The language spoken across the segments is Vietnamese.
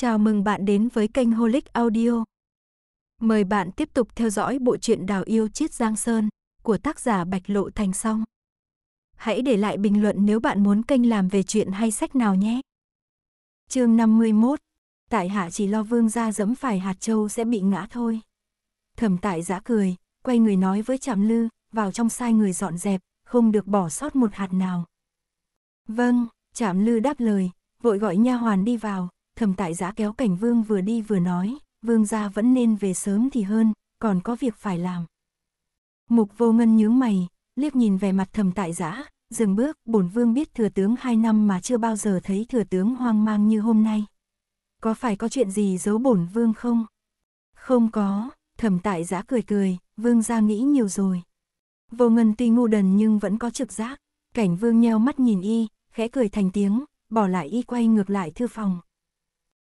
Chào mừng bạn đến với kênh Holic Audio. Mời bạn tiếp tục theo dõi bộ truyện Đào yêu Chiết Giang Sơn của tác giả Bạch Lộ Thành Song. Hãy để lại bình luận nếu bạn muốn kênh làm về chuyện hay sách nào nhé. Chương 51. Tại hạ chỉ lo vương gia dẫm phải hạt châu sẽ bị ngã thôi. Thẩm Tại Giã cười, quay người nói với Trạm Lư, vào trong sai người dọn dẹp, không được bỏ sót một hạt nào. Vâng, Trạm Lư đáp lời, vội gọi nha hoàn đi vào, thầm tại giã kéo cảnh vương vừa đi vừa nói, vương gia vẫn nên về sớm thì hơn, còn có việc phải làm. Mục vô ngân nhướng mày, liếc nhìn về mặt thầm tại giã, dừng bước, bổn vương biết thừa tướng hai năm mà chưa bao giờ thấy thừa tướng hoang mang như hôm nay. Có phải có chuyện gì giấu bổn vương không? Không có, thầm tại giã cười cười, vương gia nghĩ nhiều rồi. Vô ngân tuy ngu đần nhưng vẫn có trực giác, cảnh vương nheo mắt nhìn y, khẽ cười thành tiếng, bỏ lại y quay ngược lại thư phòng.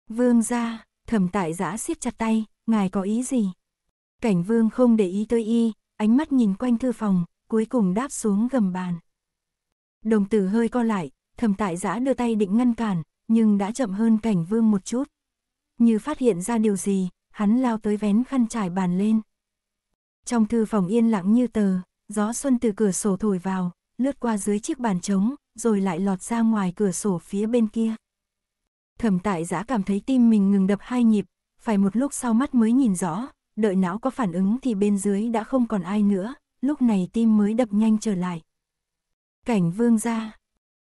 Vương ra, thẩm tại giã siết chặt tay, ngài có ý gì? Cảnh vương không để ý tới y, ánh mắt nhìn quanh thư phòng, cuối cùng đáp xuống gầm bàn. Đồng tử hơi co lại, thẩm tại giã đưa tay định ngăn cản, nhưng đã chậm hơn cảnh vương một chút. Như phát hiện ra điều gì, hắn lao tới vén khăn trải bàn lên. Trong thư phòng yên lặng như tờ, gió xuân từ cửa sổ thổi vào, lướt qua dưới chiếc bàn trống, rồi lại lọt ra ngoài cửa sổ phía bên kia. Thẩm tại giã cảm thấy tim mình ngừng đập hai nhịp, phải một lúc sau mắt mới nhìn rõ, đợi não có phản ứng thì bên dưới đã không còn ai nữa, lúc này tim mới đập nhanh trở lại. Cảnh vương ra,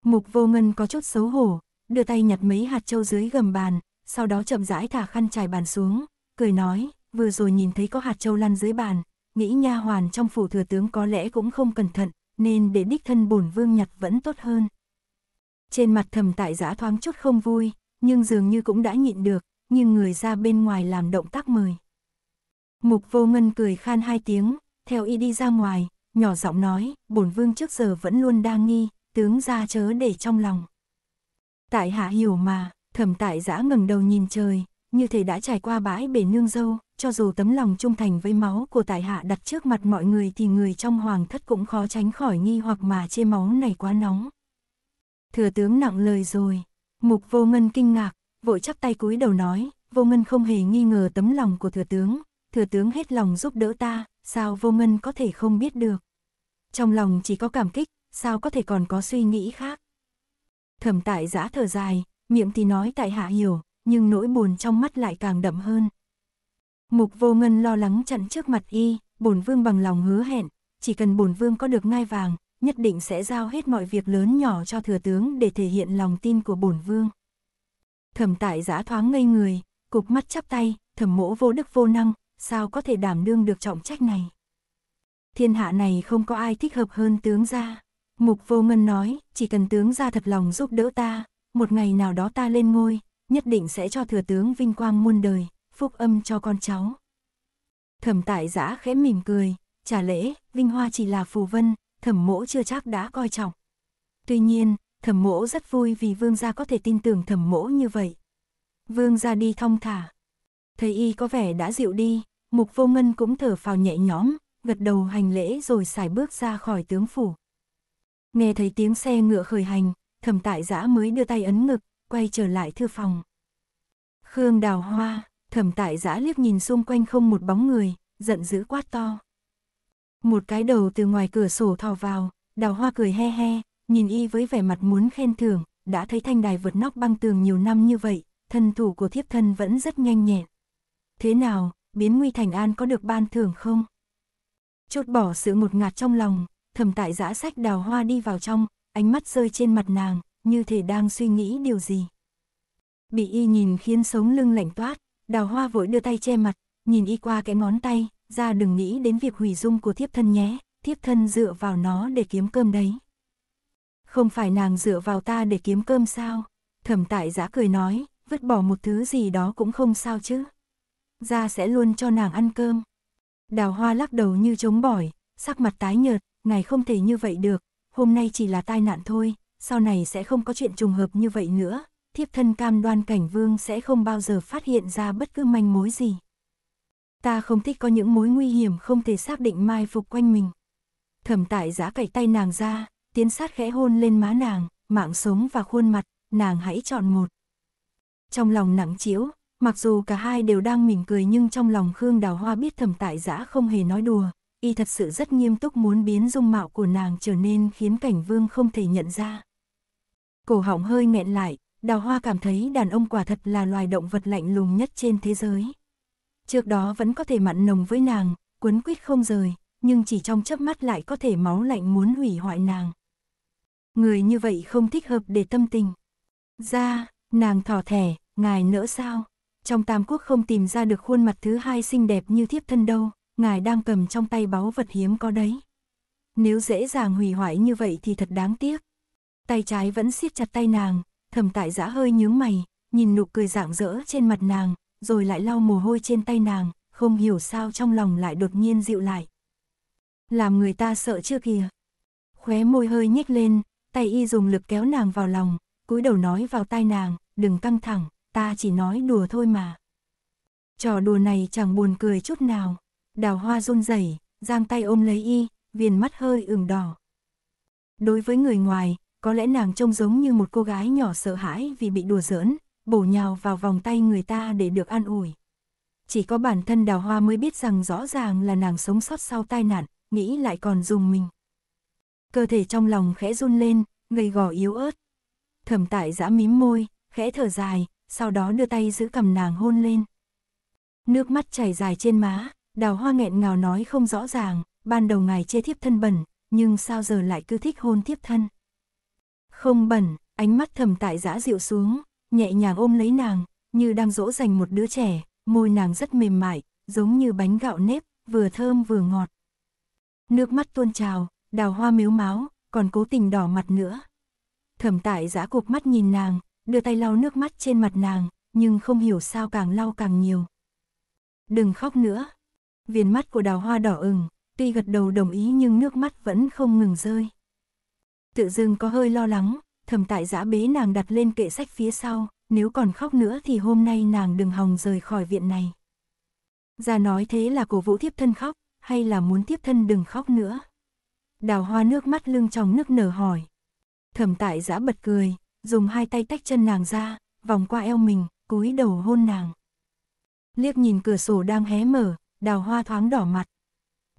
mục vô ngân có chút xấu hổ, đưa tay nhặt mấy hạt châu dưới gầm bàn, sau đó chậm rãi thả khăn trải bàn xuống, cười nói, vừa rồi nhìn thấy có hạt châu lăn dưới bàn, nghĩ nha hoàn trong phủ thừa tướng có lẽ cũng không cẩn thận, nên để đích thân bổn vương nhặt vẫn tốt hơn. Trên mặt thầm tại giã thoáng chút không vui, nhưng dường như cũng đã nhịn được, nhưng người ra bên ngoài làm động tác mời. Mục vô ngân cười khan hai tiếng, theo y đi ra ngoài, nhỏ giọng nói, bổn vương trước giờ vẫn luôn đang nghi, tướng ra chớ để trong lòng. Tại hạ hiểu mà, thầm tại giã ngẩng đầu nhìn trời, như thể đã trải qua bãi bể nương dâu, cho dù tấm lòng trung thành với máu của tại hạ đặt trước mặt mọi người thì người trong hoàng thất cũng khó tránh khỏi nghi hoặc mà chê máu này quá nóng. Thừa tướng nặng lời rồi, Mục vô ngân kinh ngạc, vội chắp tay cúi đầu nói, vô ngân không hề nghi ngờ tấm lòng của thừa tướng, thừa tướng hết lòng giúp đỡ ta, sao vô ngân có thể không biết được. Trong lòng chỉ có cảm kích, sao có thể còn có suy nghĩ khác. Thẩm tại giã thở dài, miệng thì nói tại hạ hiểu, nhưng nỗi buồn trong mắt lại càng đậm hơn. Mục vô ngân lo lắng chặn trước mặt y, bổn vương bằng lòng hứa hẹn, chỉ cần bổn vương có được ngai vàng, nhất định sẽ giao hết mọi việc lớn nhỏ cho thừa tướng để thể hiện lòng tin của bổn vương. Thẩm tại giã thoáng ngây người, cục mắt chắp tay, thẩm mỗ vô đức vô năng, sao có thể đảm đương được trọng trách này. Thiên hạ này không có ai thích hợp hơn tướng gia. Mục vô ngân nói, chỉ cần tướng gia thật lòng giúp đỡ ta, một ngày nào đó ta lên ngôi, nhất định sẽ cho thừa tướng vinh quang muôn đời, phúc âm cho con cháu. Thẩm tại giã khẽ mỉm cười, trả lễ, vinh hoa chỉ là phù vân, thẩm mỗ chưa chắc đã coi trọng. Tuy nhiên, thẩm mỗ rất vui vì vương gia có thể tin tưởng thẩm mỗ như vậy. Vương gia đi thong thả. Thấy y có vẻ đã dịu đi, mục vô ngân cũng thở phào nhẹ nhõm, gật đầu hành lễ rồi xài bước ra khỏi tướng phủ. Nghe thấy tiếng xe ngựa khởi hành, thẩm tại giã mới đưa tay ấn ngực, quay trở lại thư phòng. Khương đào hoa, thẩm tại giã liếc nhìn xung quanh không một bóng người, giận dữ quát to. Một cái đầu từ ngoài cửa sổ thò vào, đào hoa cười he he, nhìn y với vẻ mặt muốn khen thưởng, đã thấy thanh đài vượt nóc băng tường nhiều năm như vậy, thân thủ của thiếp thân vẫn rất nhanh nhẹn. Thế nào, biến nguy thành an có được ban thưởng không? Chốt bỏ sự ngột ngạt trong lòng, thầm tại giã sách đào hoa đi vào trong, ánh mắt rơi trên mặt nàng, như thể đang suy nghĩ điều gì. Bị y nhìn khiến sống lưng lạnh toát, đào hoa vội đưa tay che mặt, nhìn y qua cái ngón tay, ra đừng nghĩ đến việc hủy dung của thiếp thân nhé, thiếp thân dựa vào nó để kiếm cơm đấy. Không phải nàng dựa vào ta để kiếm cơm sao? Thẩm tại giã cười nói, vứt bỏ một thứ gì đó cũng không sao chứ. Ra sẽ luôn cho nàng ăn cơm. Đào hoa lắc đầu như trống bỏi, sắc mặt tái nhợt, ngài không thể như vậy được, hôm nay chỉ là tai nạn thôi, sau này sẽ không có chuyện trùng hợp như vậy nữa, thiếp thân cam đoan cảnh vương sẽ không bao giờ phát hiện ra bất cứ manh mối gì. Ta không thích có những mối nguy hiểm không thể xác định mai phục quanh mình. Thẩm tại giã cậy tay nàng ra, tiến sát khẽ hôn lên má nàng, mạng sống và khuôn mặt, nàng hãy chọn một. Trong lòng nặng chiếu, mặc dù cả hai đều đang mỉm cười nhưng trong lòng Khương Đào Hoa biết Thẩm tại giã không hề nói đùa, y thật sự rất nghiêm túc muốn biến dung mạo của nàng trở nên khiến cảnh vương không thể nhận ra. Cổ họng hơi nghẹn lại, Đào Hoa cảm thấy đàn ông quả thật là loài động vật lạnh lùng nhất trên thế giới. Trước đó vẫn có thể mặn nồng với nàng, quấn quýt không rời, nhưng chỉ trong chớp mắt lại có thể máu lạnh muốn hủy hoại nàng. Người như vậy không thích hợp để tâm tình. Ra, nàng thỏ thẻ, ngài nỡ sao? Trong Tam Quốc không tìm ra được khuôn mặt thứ hai xinh đẹp như thiếp thân đâu, ngài đang cầm trong tay báu vật hiếm có đấy. Nếu dễ dàng hủy hoại như vậy thì thật đáng tiếc. Tay trái vẫn siết chặt tay nàng, thầm tại giã hơi nhướng mày, nhìn nụ cười rạng rỡ trên mặt nàng, rồi lại lau mồ hôi trên tay nàng, không hiểu sao trong lòng lại đột nhiên dịu lại. Làm người ta sợ chưa kìa. Khóe môi hơi nhếch lên, tay y dùng lực kéo nàng vào lòng, cúi đầu nói vào tai nàng, đừng căng thẳng, ta chỉ nói đùa thôi mà. Trò đùa này chẳng buồn cười chút nào, đào hoa run rẩy, giang tay ôm lấy y, viền mắt hơi ửng đỏ. Đối với người ngoài, có lẽ nàng trông giống như một cô gái nhỏ sợ hãi vì bị đùa giỡn, bổ nhào vào vòng tay người ta để được an ủi. Chỉ có bản thân đào hoa mới biết rằng rõ ràng là nàng sống sót sau tai nạn, nghĩ lại còn dùng mình. Cơ thể trong lòng khẽ run lên, gầy gò yếu ớt. Thẩm tại giã mím môi, khẽ thở dài, sau đó đưa tay giữ cầm nàng hôn lên. Nước mắt chảy dài trên má, đào hoa nghẹn ngào nói không rõ ràng, ban đầu ngài chê thiếp thân bẩn, nhưng sao giờ lại cứ thích hôn thiếp thân. Không bẩn, ánh mắt thầm tại giã dịu xuống, nhẹ nhàng ôm lấy nàng, như đang dỗ dành một đứa trẻ, môi nàng rất mềm mại, giống như bánh gạo nếp, vừa thơm vừa ngọt. Nước mắt tuôn trào, đào hoa miếu máu, còn cố tình đỏ mặt nữa. Thẩm tại giã cục mắt nhìn nàng, đưa tay lau nước mắt trên mặt nàng, nhưng không hiểu sao càng lau càng nhiều. Đừng khóc nữa. Viền mắt của đào hoa đỏ ửng, tuy gật đầu đồng ý nhưng nước mắt vẫn không ngừng rơi. Tự dưng có hơi lo lắng, thầm tại giã bế nàng đặt lên kệ sách phía sau, nếu còn khóc nữa thì hôm nay nàng đừng hòng rời khỏi viện này. Ra nói thế là cổ vũ thiếp thân khóc, hay là muốn thiếp thân đừng khóc nữa. Đào hoa nước mắt lưng trong nước nở hỏi. Thẩm tại giã bật cười, dùng hai tay tách chân nàng ra, vòng qua eo mình, cúi đầu hôn nàng. Liếc nhìn cửa sổ đang hé mở, đào hoa thoáng đỏ mặt.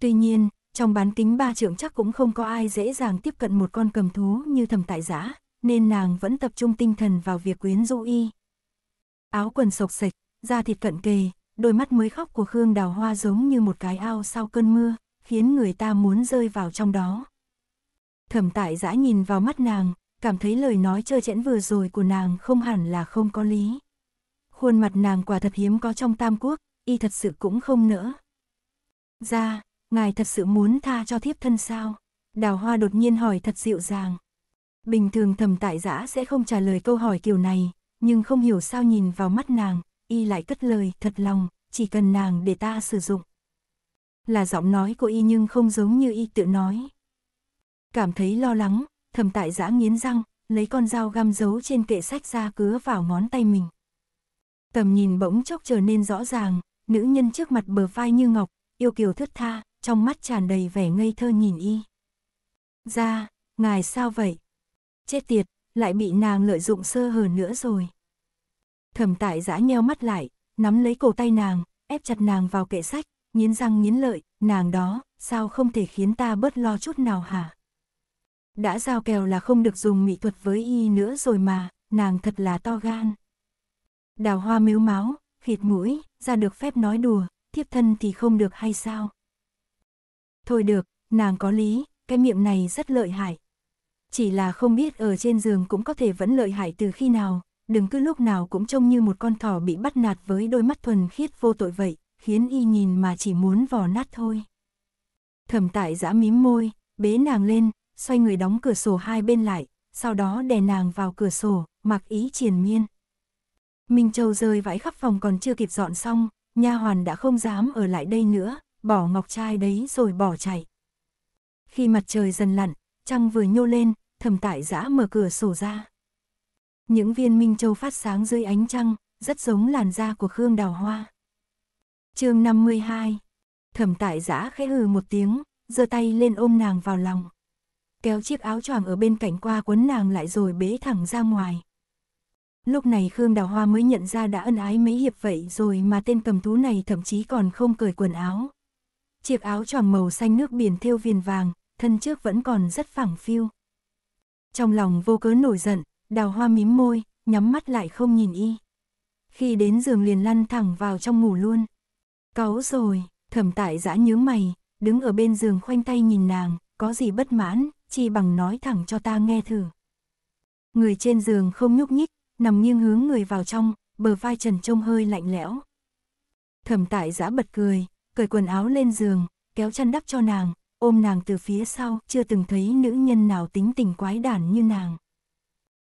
Tuy nhiên, trong bán kính ba trượng chắc cũng không có ai dễ dàng tiếp cận một con cầm thú như thầm tại giã, nên nàng vẫn tập trung tinh thần vào việc quyến rũ y. Áo quần sộc sạch, da thịt cận kề, đôi mắt mới khóc của Khương Đào Hoa giống như một cái ao sau cơn mưa, khiến người ta muốn rơi vào trong đó. Thẩm tại giã nhìn vào mắt nàng, cảm thấy lời nói trơ chẽn vừa rồi của nàng không hẳn là không có lý. Khuôn mặt nàng quả thật hiếm có trong tam quốc, y thật sự cũng không nỡ. Ra, ngài thật sự muốn tha cho thiếp thân sao? Đào hoa đột nhiên hỏi thật dịu dàng. Bình thường thầm tại giã sẽ không trả lời câu hỏi kiểu này, nhưng không hiểu sao nhìn vào mắt nàng, y lại cất lời thật lòng, chỉ cần nàng để ta sử dụng. Là giọng nói của y nhưng không giống như y tự nói. Cảm thấy lo lắng, thầm tại giã nghiến răng, lấy con dao găm giấu trên kệ sách ra cứa vào ngón tay mình. Tầm nhìn bỗng chốc trở nên rõ ràng, nữ nhân trước mặt bờ vai như ngọc, yêu kiều thướt tha, trong mắt tràn đầy vẻ ngây thơ nhìn y. Ra, ngài sao vậy? Chết tiệt, lại bị nàng lợi dụng sơ hở nữa rồi. Thẩm tại giã nheo mắt lại, nắm lấy cổ tay nàng, ép chặt nàng vào kệ sách, nghiến răng nghiến lợi, nàng đó, sao không thể khiến ta bớt lo chút nào hả? Đã giao kèo là không được dùng mỹ thuật với y nữa rồi mà, nàng thật là to gan. Đào hoa miếu máu, khịt mũi, ra được phép nói đùa, thiếp thân thì không được hay sao? Thôi được, nàng có lý, cái miệng này rất lợi hại. Chỉ là không biết ở trên giường cũng có thể vẫn lợi hại từ khi nào, đừng cứ lúc nào cũng trông như một con thỏ bị bắt nạt với đôi mắt thuần khiết vô tội vậy, khiến y nhìn mà chỉ muốn vò nát thôi. Thẩm tại giã mím môi, bế nàng lên, xoay người đóng cửa sổ hai bên lại, sau đó đè nàng vào cửa sổ, mặc ý triền miên. Minh Châu rơi vãi khắp phòng còn chưa kịp dọn xong, nha hoàn đã không dám ở lại đây nữa, bỏ ngọc trai đấy rồi bỏ chạy. Khi mặt trời dần lặn, trăng vừa nhô lên, thầm tại giã mở cửa sổ ra. Những viên minh châu phát sáng dưới ánh trăng, rất giống làn da của Khương Đào Hoa. chương 52 Thẩm tại giã khẽ hừ một tiếng, giơ tay lên ôm nàng vào lòng. Kéo chiếc áo choàng ở bên cạnh qua quấn nàng lại rồi bế thẳng ra ngoài. Lúc này Khương Đào Hoa mới nhận ra đã ân ái mấy hiệp vậy rồi mà tên cầm thú này thậm chí còn không cởi quần áo. Chiếc áo choàng màu xanh nước biển thêu viền vàng, thân trước vẫn còn rất phẳng phiu. Trong lòng vô cớ nổi giận, Đào Hoa mím môi, nhắm mắt lại không nhìn y. Khi đến giường liền lăn thẳng vào trong ngủ luôn. Cáu rồi, thẩm tại giã nhớ mày, đứng ở bên giường khoanh tay nhìn nàng, có gì bất mãn, chi bằng nói thẳng cho ta nghe thử. Người trên giường không nhúc nhích, nằm nghiêng hướng người vào trong, bờ vai trần trông hơi lạnh lẽo. Thẩm tại giã bật cười, cởi quần áo lên giường, kéo chăn đắp cho nàng, ôm nàng từ phía sau, chưa từng thấy nữ nhân nào tính tình quái đản như nàng.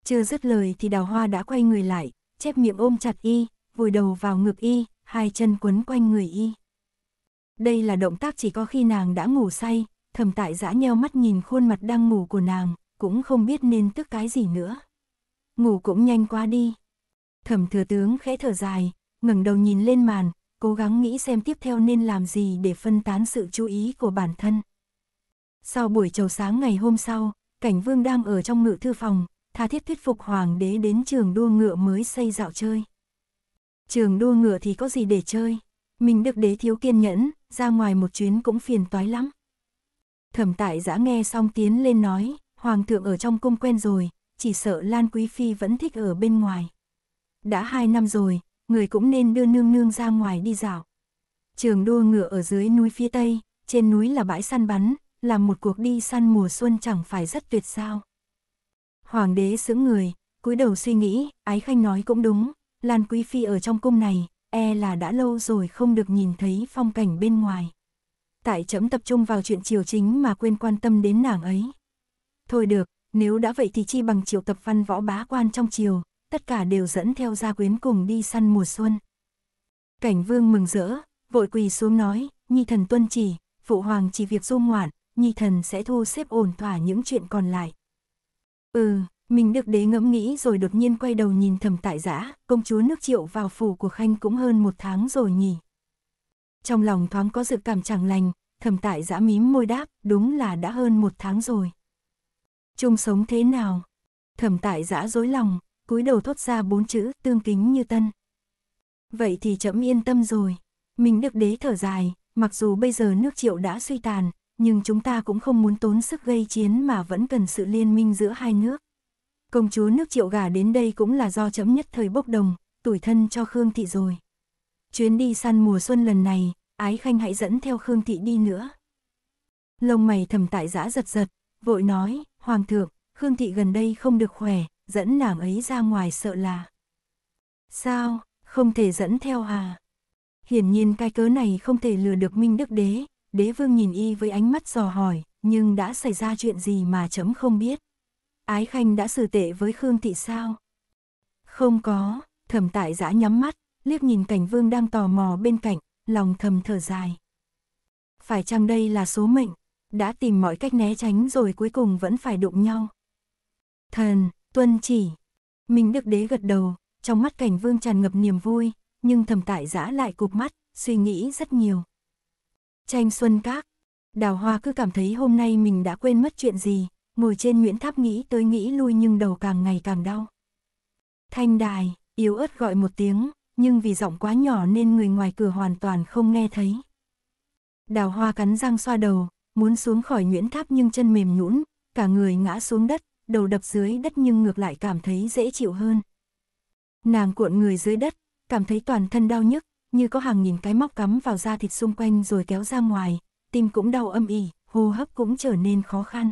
Chưa dứt lời thì đào hoa đã quay người lại, chép miệng ôm chặt y, vùi đầu vào ngực y, hai chân quấn quanh người y. Đây là động tác chỉ có khi nàng đã ngủ say, thầm tại giã nheo mắt nhìn khuôn mặt đang ngủ của nàng, cũng không biết nên tức cái gì nữa. Ngủ cũng nhanh quá đi. Thẩm thừa tướng khẽ thở dài, ngẩng đầu nhìn lên màn, cố gắng nghĩ xem tiếp theo nên làm gì để phân tán sự chú ý của bản thân. Sau buổi chầu sáng ngày hôm sau, cảnh vương đang ở trong ngự thư phòng, tha thiết thuyết phục hoàng đế đến trường đua ngựa mới xây dạo chơi. Trường đua ngựa thì có gì để chơi, mình được đế thiếu kiên nhẫn, ra ngoài một chuyến cũng phiền toái lắm. Thẩm tại giã nghe xong tiến lên nói, hoàng thượng ở trong cung quen rồi, chỉ sợ Lan Quý Phi vẫn thích ở bên ngoài. Đã hai năm rồi, người cũng nên đưa nương nương ra ngoài đi dạo. Trường đua ngựa ở dưới núi phía tây, trên núi là bãi săn bắn, làm một cuộc đi săn mùa xuân chẳng phải rất tuyệt sao. Hoàng đế sững người, cúi đầu suy nghĩ, ái khanh nói cũng đúng, Lan Quý Phi ở trong cung này, e là đã lâu rồi không được nhìn thấy phong cảnh bên ngoài. Tại chấm tập trung vào chuyện triều chính mà quên quan tâm đến nàng ấy. Thôi được, nếu đã vậy thì chi bằng triệu tập văn võ bá quan trong triều, tất cả đều dẫn theo gia quyến cùng đi săn mùa xuân. Cảnh vương mừng rỡ, vội quỳ xuống nói, nhi thần tuân chỉ, phụ hoàng chỉ việc du ngoạn, nhi thần sẽ thu xếp ổn thỏa những chuyện còn lại. Ừ, mình được đế ngẫm nghĩ rồi đột nhiên quay đầu nhìn thầm tại giã, công chúa nước triệu vào phủ của Khanh cũng hơn một tháng rồi nhỉ. Trong lòng thoáng có dự cảm chẳng lành, thầm tại giã mím môi đáp, đúng là đã hơn một tháng rồi. Chung sống thế nào? Thầm tại giã dối lòng, cúi đầu thốt ra bốn chữ tương kính như tân. Vậy thì chậm yên tâm rồi. Mình được đế thở dài, mặc dù bây giờ nước triệu đã suy tàn, nhưng chúng ta cũng không muốn tốn sức gây chiến mà vẫn cần sự liên minh giữa hai nước. Công chúa nước triệu gà đến đây cũng là do chấm nhất thời bốc đồng, tuổi thân cho Khương Thị rồi. Chuyến đi săn mùa xuân lần này, ái khanh hãy dẫn theo Khương Thị đi nữa. Lông mày thầm tại giã giật giật, vội nói, Hoàng thượng, Khương Thị gần đây không được khỏe, dẫn nàng ấy ra ngoài sợ là. Sao, không thể dẫn theo à? Hiển nhiên cái cớ này không thể lừa được Minh Đức Đế, đế vương nhìn y với ánh mắt dò hỏi, nhưng đã xảy ra chuyện gì mà chấm không biết. Ái Khanh đã xử tệ với Khương Thị sao? Không có, Thẩm tại giã nhắm mắt, liếc nhìn cảnh vương đang tò mò bên cạnh, lòng thầm thở dài. Phải chăng đây là số mệnh, đã tìm mọi cách né tránh rồi cuối cùng vẫn phải đụng nhau. Thần, tuân chỉ. Minh Đức Đế gật đầu, trong mắt cảnh vương tràn ngập niềm vui, nhưng Thẩm tại giã lại cụp mắt, suy nghĩ rất nhiều. Tranh xuân các, đào hoa cứ cảm thấy hôm nay mình đã quên mất chuyện gì, ngồi trên Nguyễn Tháp nghĩ tới nghĩ lui nhưng đầu càng ngày càng đau. Thanh đài, yếu ớt gọi một tiếng, nhưng vì giọng quá nhỏ nên người ngoài cửa hoàn toàn không nghe thấy. Đào hoa cắn răng xoa đầu, muốn xuống khỏi Nguyễn Tháp nhưng chân mềm nhũn, cả người ngã xuống đất, đầu đập dưới đất nhưng ngược lại cảm thấy dễ chịu hơn. Nàng cuộn người dưới đất, cảm thấy toàn thân đau nhức, như có hàng nghìn cái móc cắm vào da thịt xung quanh rồi kéo ra ngoài, tim cũng đau âm ỉ, hô hấp cũng trở nên khó khăn.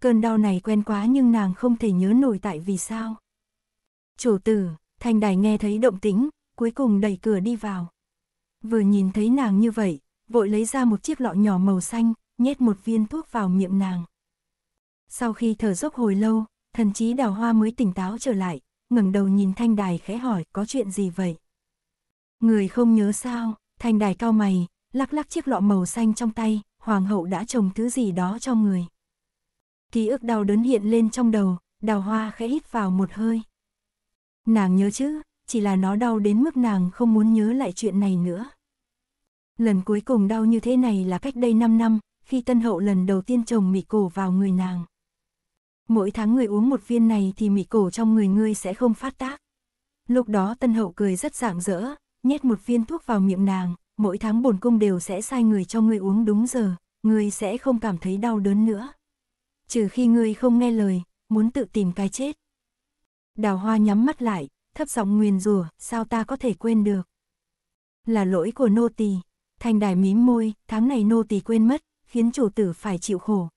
Cơn đau này quen quá nhưng nàng không thể nhớ nổi tại vì sao. Chủ tử, thanh đài nghe thấy động tĩnh, cuối cùng đẩy cửa đi vào. Vừa nhìn thấy nàng như vậy, vội lấy ra một chiếc lọ nhỏ màu xanh, nhét một viên thuốc vào miệng nàng. Sau khi thở dốc hồi lâu, thần chí đào hoa mới tỉnh táo trở lại, ngẩng đầu nhìn thanh đài khẽ hỏi có chuyện gì vậy. Người không nhớ sao, thành đài cao mày, lắc lắc chiếc lọ màu xanh trong tay, hoàng hậu đã trồng thứ gì đó cho người. Ký ức đau đớn hiện lên trong đầu, đào hoa khẽ hít vào một hơi. Nàng nhớ chứ, chỉ là nó đau đến mức nàng không muốn nhớ lại chuyện này nữa. Lần cuối cùng đau như thế này là cách đây 5 năm, khi tân hậu lần đầu tiên chồng mị cổ vào người nàng. Mỗi tháng người uống một viên này thì mị cổ trong người ngươi sẽ không phát tác. Lúc đó tân hậu cười rất rạng rỡ, nhét một viên thuốc vào miệng nàng, mỗi tháng bổn cung đều sẽ sai người cho ngươi uống đúng giờ, ngươi sẽ không cảm thấy đau đớn nữa. Trừ khi ngươi không nghe lời, muốn tự tìm cái chết. Đào hoa nhắm mắt lại, thấp giọng nguyền rủa, sao ta có thể quên được. Là lỗi của nô tỳ. thành đài mím môi, tháng này nô tỳ quên mất, khiến chủ tử phải chịu khổ.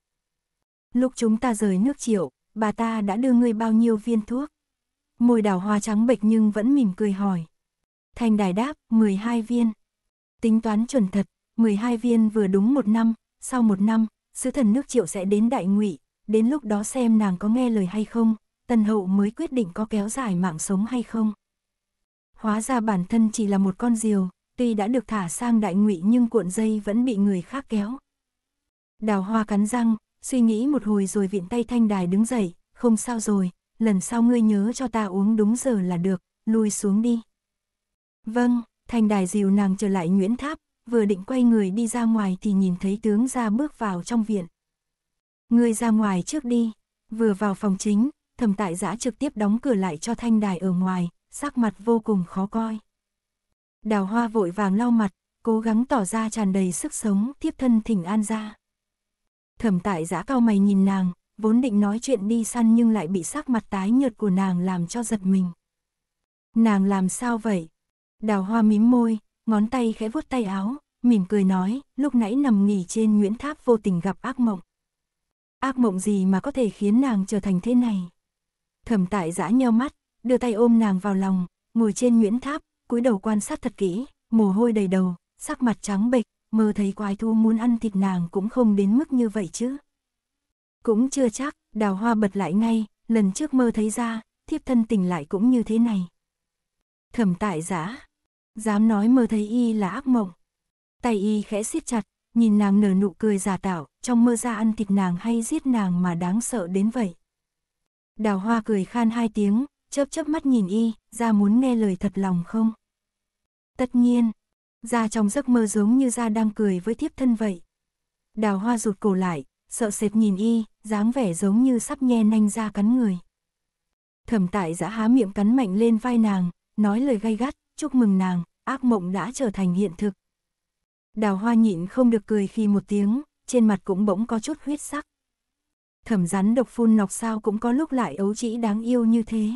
Lúc chúng ta rời nước triệu, bà ta đã đưa ngươi bao nhiêu viên thuốc. Môi đào hoa trắng bệch nhưng vẫn mỉm cười hỏi. Thanh đài đáp, 12 viên. Tính toán chuẩn thật, 12 viên vừa đúng một năm, sau một năm, sứ thần nước triệu sẽ đến đại ngụy, đến lúc đó xem nàng có nghe lời hay không, tần hậu mới quyết định có kéo dài mạng sống hay không. Hóa ra bản thân chỉ là một con diều, tuy đã được thả sang đại ngụy nhưng cuộn dây vẫn bị người khác kéo. Đào hoa cắn răng, suy nghĩ một hồi rồi viện tay thanh đài đứng dậy, không sao rồi, lần sau ngươi nhớ cho ta uống đúng giờ là được, lui xuống đi. Vâng, thanh đài dìu nàng trở lại Nguyễn Tháp, vừa định quay người đi ra ngoài thì nhìn thấy tướng ra bước vào trong viện. người ra ngoài trước đi, vừa vào phòng chính, thẩm tại giã trực tiếp đóng cửa lại cho thanh đài ở ngoài, sắc mặt vô cùng khó coi. Đào hoa vội vàng lau mặt, cố gắng tỏ ra tràn đầy sức sống, tiếp thân thỉnh an ra. Thẩm tại giã cao mày nhìn nàng, vốn định nói chuyện đi săn nhưng lại bị sắc mặt tái nhợt của nàng làm cho giật mình. Nàng làm sao vậy? Đào hoa mím môi, ngón tay khẽ vuốt tay áo, mỉm cười nói, lúc nãy nằm nghỉ trên Nguyễn Tháp vô tình gặp ác mộng. Ác mộng gì mà có thể khiến nàng trở thành thế này? Thẩm tại giã nheo mắt, đưa tay ôm nàng vào lòng, ngồi trên Nguyễn Tháp, cúi đầu quan sát thật kỹ, mồ hôi đầy đầu, sắc mặt trắng bệch, mơ thấy quái thú muốn ăn thịt nàng cũng không đến mức như vậy chứ. Cũng chưa chắc, đào hoa bật lại ngay, lần trước mơ thấy ra, thiếp thân tỉnh lại cũng như thế này. Thẩm tại giã, dám nói mơ thấy y là ác mộng. Tay y khẽ siết chặt, nhìn nàng nở nụ cười giả tạo, trong mơ ra ăn thịt nàng hay giết nàng mà đáng sợ đến vậy. Đào hoa cười khan hai tiếng, chớp chớp mắt nhìn y, ra muốn nghe lời thật lòng không? Tất nhiên, ra trong giấc mơ giống như ra đang cười với thiếp thân vậy. Đào hoa rụt cổ lại, sợ sệt nhìn y, dáng vẻ giống như sắp nhe nanh ra cắn người. Thẩm tại giã há miệng cắn mạnh lên vai nàng, nói lời gay gắt, chúc mừng nàng, ác mộng đã trở thành hiện thực. Đào hoa nhịn không được cười khi một tiếng, trên mặt cũng bỗng có chút huyết sắc. Thẩm rắn độc phun nọc sao cũng có lúc lại ấu trĩ đáng yêu như thế.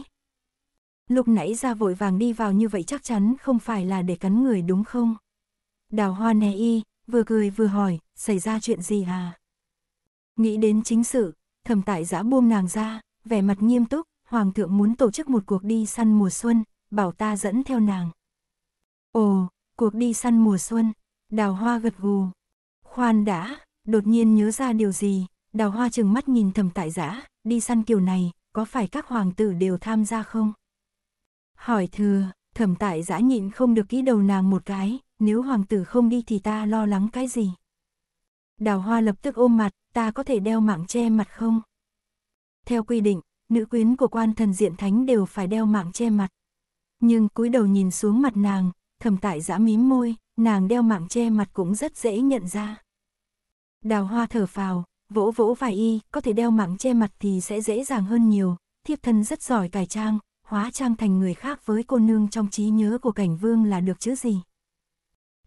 Lúc nãy ra vội vàng đi vào như vậy chắc chắn không phải là để cắn người đúng không? Đào hoa nè y, vừa cười vừa hỏi, xảy ra chuyện gì à? Nghĩ đến chính sự, thẩm tại giã buông nàng ra, vẻ mặt nghiêm túc, hoàng thượng muốn tổ chức một cuộc đi săn mùa xuân, bảo ta dẫn theo nàng. Ồ, cuộc đi săn mùa xuân, đào hoa gật gù. Khoan đã, đột nhiên nhớ ra điều gì, đào hoa chừng mắt nhìn thẩm tại giã, đi săn kiểu này, có phải các hoàng tử đều tham gia không? Hỏi thừa, thẩm tại giã nhịn không được kỹ đầu nàng một cái, nếu hoàng tử không đi thì ta lo lắng cái gì? Đào hoa lập tức ôm mặt, ta có thể đeo mạng che mặt không? Theo quy định, nữ quyến của quan thần diện thánh đều phải đeo mạng che mặt. Nhưng cúi đầu nhìn xuống mặt nàng, thầm tại giã mím môi, nàng đeo mạng che mặt cũng rất dễ nhận ra. Đào hoa thở phào, vỗ vỗ vài y, có thể đeo mạng che mặt thì sẽ dễ dàng hơn nhiều, thiếp thân rất giỏi cải trang, hóa trang thành người khác với cô nương trong trí nhớ của cảnh vương là được chứ gì.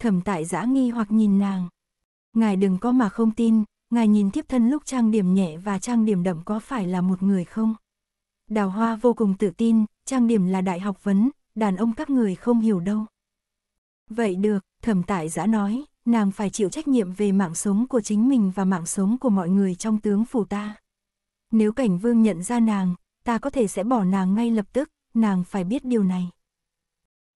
Thẩm tại giã nghi hoặc nhìn nàng. Ngài đừng có mà không tin, ngài nhìn thiếp thân lúc trang điểm nhẹ và trang điểm đậm có phải là một người không? Đào hoa vô cùng tự tin, trang điểm là đại học vấn, đàn ông các người không hiểu đâu. Vậy được, thẩm tại giã nói, nàng phải chịu trách nhiệm về mạng sống của chính mình và mạng sống của mọi người trong tướng phủ ta. Nếu cảnh vương nhận ra nàng, ta có thể sẽ bỏ nàng ngay lập tức, nàng phải biết điều này.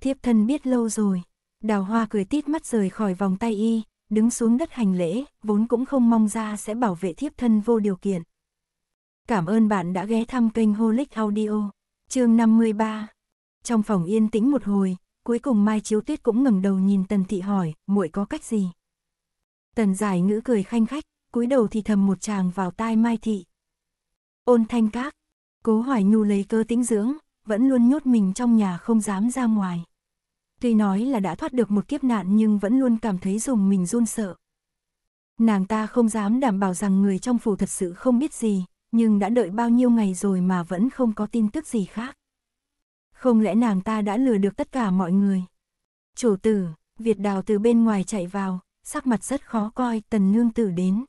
Thiếp thân biết lâu rồi, đào hoa cười tít mắt rời khỏi vòng tay y, đứng xuống đất hành lễ, vốn cũng không mong ra sẽ bảo vệ thiếp thân vô điều kiện. Cảm ơn bạn đã ghé thăm kênh Holic Audio, chương 53. Trong phòng yên tĩnh một hồi, cuối cùng Mai Chiếu Tuyết cũng ngẩng đầu nhìn Tần Thị hỏi, muội có cách gì? Tần giải ngữ cười khanh khách, cúi đầu thì thầm một chàng vào tai Mai Thị. Ôn thanh các, cố hoài nhu lấy cơ tĩnh dưỡng, vẫn luôn nhốt mình trong nhà không dám ra ngoài. Tuy nói là đã thoát được một kiếp nạn nhưng vẫn luôn cảm thấy dùng mình run sợ. Nàng ta không dám đảm bảo rằng người trong phủ thật sự không biết gì, nhưng đã đợi bao nhiêu ngày rồi mà vẫn không có tin tức gì khác. Không lẽ nàng ta đã lừa được tất cả mọi người? Chủ tử, Việt Đào từ bên ngoài chạy vào, sắc mặt rất khó coi, tần nương tử đến.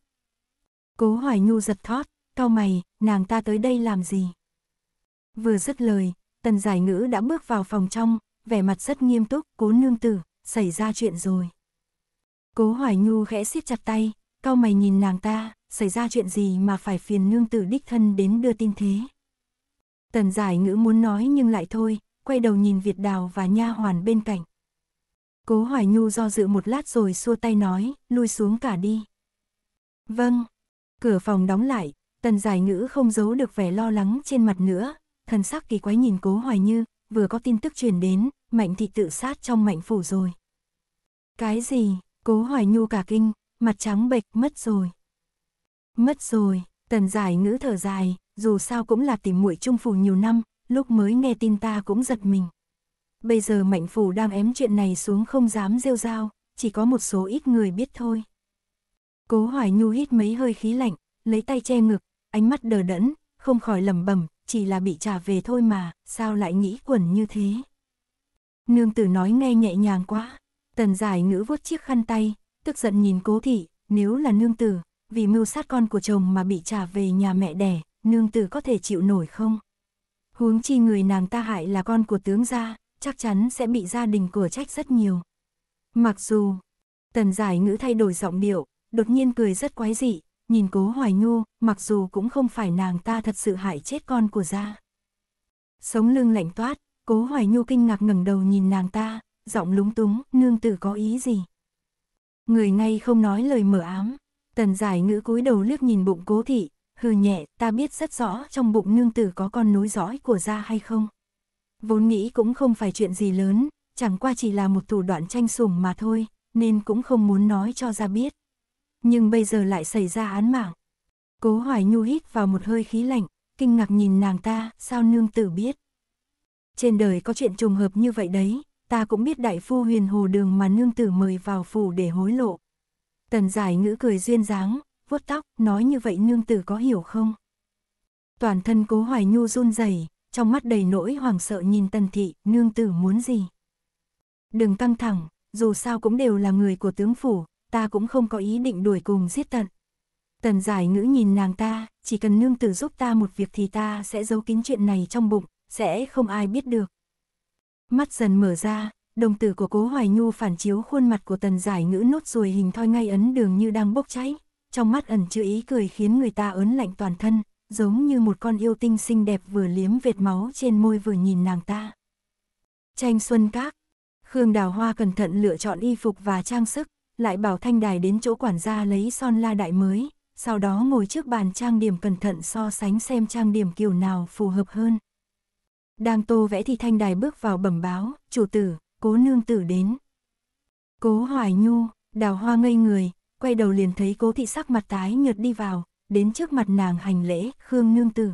Cố Hoài Nhu giật thót, cao mày, nàng ta tới đây làm gì? Vừa dứt lời, tần giải ngữ đã bước vào phòng trong, vẻ mặt rất nghiêm túc, cố nương tử, xảy ra chuyện rồi. Cố Hoài Nhu khẽ siết chặt tay, cao mày nhìn nàng ta, xảy ra chuyện gì mà phải phiền nương tử đích thân đến đưa tin thế. Tần giải ngữ muốn nói nhưng lại thôi, quay đầu nhìn Việt Đào và nha hoàn bên cạnh. Cố Hoài Nhu do dự một lát rồi xua tay nói, lui xuống cả đi. Vâng. Cửa phòng đóng lại, tần giải ngữ không giấu được vẻ lo lắng trên mặt nữa, thần sắc kỳ quái nhìn cố Hoài Như, vừa có tin tức truyền đến, mạnh thị tự sát trong mạnh phủ rồi. Cái gì, cố Hoài Nhu cả kinh, mặt trắng bệch, mất rồi. Mất rồi, tần giải ngữ thở dài, dù sao cũng là tìm muội trung phủ nhiều năm, lúc mới nghe tin ta cũng giật mình. Bây giờ mạnh phủ đang ém chuyện này xuống không dám rêu rao, chỉ có một số ít người biết thôi. Cố Hoài Nhu hít mấy hơi khí lạnh, lấy tay che ngực, ánh mắt đờ đẫn, không khỏi lẩm bẩm, chỉ là bị trả về thôi mà, sao lại nghĩ quẩn như thế. Nương tử nói nghe nhẹ nhàng quá, tần giải ngữ vuốt chiếc khăn tay, tức giận nhìn cố thị, nếu là nương tử, vì mưu sát con của chồng mà bị trả về nhà mẹ đẻ, nương tử có thể chịu nổi không? Huống chi người nàng ta hại là con của tướng gia, chắc chắn sẽ bị gia đình của trách rất nhiều. Mặc dù, tần giải ngữ thay đổi giọng điệu, đột nhiên cười rất quái dị, nhìn cố hoài nhu, mặc dù cũng không phải nàng ta thật sự hại chết con của gia. Sống lưng lạnh toát, cố hoài nhu kinh ngạc ngẩng đầu nhìn nàng ta, giọng lúng túng, nương tử có ý gì? Người ngay không nói lời mở ám, tần giải ngữ cúi đầu liếc nhìn bụng cố thị, hừ nhẹ, ta biết rất rõ trong bụng nương tử có con nối dõi của gia hay không. Vốn nghĩ cũng không phải chuyện gì lớn, chẳng qua chỉ là một thủ đoạn tranh sủng mà thôi, nên cũng không muốn nói cho ra biết. Nhưng bây giờ lại xảy ra án mạng. Cố Hoài Nhu hít vào một hơi khí lạnh, kinh ngạc nhìn nàng ta, sao nương tử biết. Trên đời có chuyện trùng hợp như vậy đấy, ta cũng biết đại phu huyền hồ đường mà nương tử mời vào phủ để hối lộ. Tần giải ngữ cười duyên dáng, vuốt tóc, nói như vậy nương tử có hiểu không? Toàn thân cố hoài nhu run rẩy trong mắt đầy nỗi hoảng sợ nhìn tần thị, nương tử muốn gì? Đừng căng thẳng, dù sao cũng đều là người của tướng phủ, ta cũng không có ý định đuổi cùng giết tận. Tần giải ngữ nhìn nàng ta, chỉ cần nương tử giúp ta một việc thì ta sẽ giấu kín chuyện này trong bụng, sẽ không ai biết được. Mắt dần mở ra, đồng tử của cố Hoài Nhu phản chiếu khuôn mặt của tần giải ngữ nốt ruồi hình thoi ngay ấn đường như đang bốc cháy, trong mắt ẩn chứa ý cười khiến người ta ớn lạnh toàn thân, giống như một con yêu tinh xinh đẹp vừa liếm vệt máu trên môi vừa nhìn nàng ta. Tranh xuân các Khương Đào Hoa cẩn thận lựa chọn y phục và trang sức, lại bảo Thanh Đài đến chỗ quản gia lấy son la đại mới, sau đó ngồi trước bàn trang điểm cẩn thận so sánh xem trang điểm kiểu nào phù hợp hơn. Đang tô vẽ thì Thanh Đài bước vào bẩm báo, chủ tử, cố nương tử đến. Cố Hoài Nhu, Đào Hoa ngây người, quay đầu liền thấy cố thị sắc mặt tái nhợt đi vào, đến trước mặt nàng hành lễ, Khương nương tử.